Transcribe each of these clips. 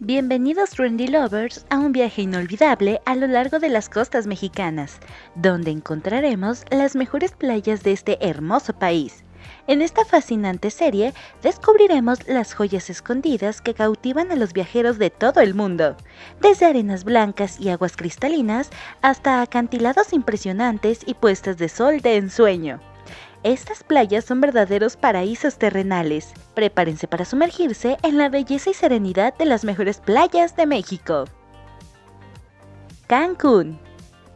Bienvenidos Trendy Lovers a un viaje inolvidable a lo largo de las costas mexicanas, donde encontraremos las mejores playas de este hermoso país. En esta fascinante serie descubriremos las joyas escondidas que cautivan a los viajeros de todo el mundo, desde arenas blancas y aguas cristalinas hasta acantilados impresionantes y puestas de sol de ensueño. Estas playas son verdaderos paraísos terrenales. Prepárense para sumergirse en la belleza y serenidad de las mejores playas de México. Cancún.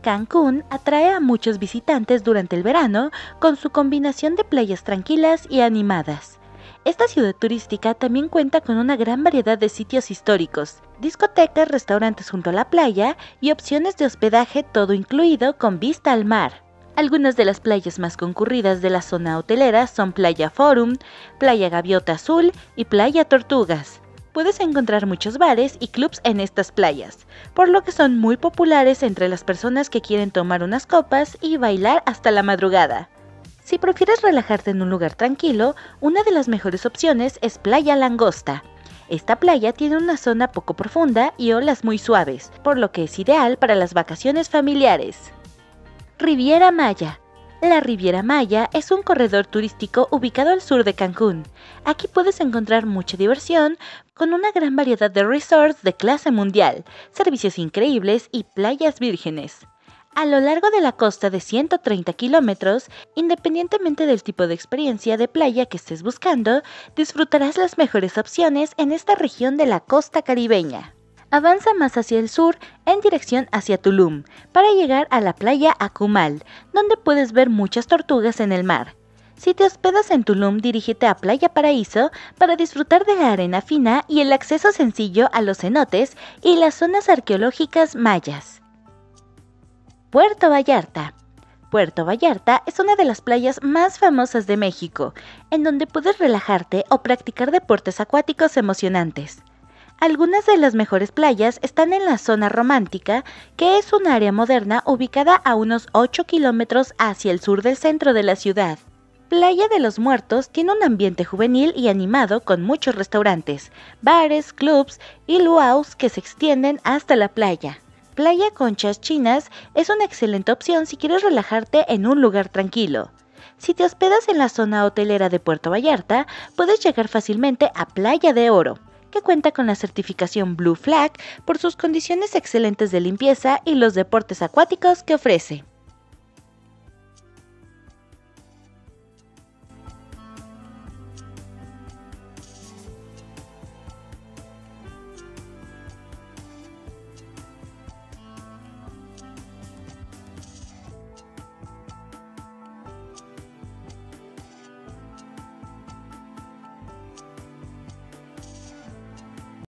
Cancún atrae a muchos visitantes durante el verano con su combinación de playas tranquilas y animadas. Esta ciudad turística también cuenta con una gran variedad de sitios históricos, discotecas, restaurantes junto a la playa y opciones de hospedaje todo incluido con vista al mar. Algunas de las playas más concurridas de la zona hotelera son Playa Forum, Playa Gaviota Azul y Playa Tortugas. Puedes encontrar muchos bares y clubs en estas playas, por lo que son muy populares entre las personas que quieren tomar unas copas y bailar hasta la madrugada. Si prefieres relajarte en un lugar tranquilo, una de las mejores opciones es Playa Langosta. Esta playa tiene una zona poco profunda y olas muy suaves, por lo que es ideal para las vacaciones familiares. Riviera Maya. La Riviera Maya es un corredor turístico ubicado al sur de Cancún. Aquí puedes encontrar mucha diversión con una gran variedad de resorts de clase mundial, servicios increíbles y playas vírgenes. A lo largo de la costa de 130 kilómetros, independientemente del tipo de experiencia de playa que estés buscando, disfrutarás las mejores opciones en esta región de la costa caribeña avanza más hacia el sur en dirección hacia Tulum para llegar a la playa Akumal, donde puedes ver muchas tortugas en el mar. Si te hospedas en Tulum, dirígete a Playa Paraíso para disfrutar de la arena fina y el acceso sencillo a los cenotes y las zonas arqueológicas mayas. Puerto Vallarta. Puerto Vallarta es una de las playas más famosas de México, en donde puedes relajarte o practicar deportes acuáticos emocionantes. Algunas de las mejores playas están en la zona romántica, que es un área moderna ubicada a unos 8 kilómetros hacia el sur del centro de la ciudad. Playa de los Muertos tiene un ambiente juvenil y animado con muchos restaurantes, bares, clubs y luaus que se extienden hasta la playa. Playa Conchas Chinas es una excelente opción si quieres relajarte en un lugar tranquilo. Si te hospedas en la zona hotelera de Puerto Vallarta, puedes llegar fácilmente a Playa de Oro que cuenta con la certificación Blue Flag por sus condiciones excelentes de limpieza y los deportes acuáticos que ofrece.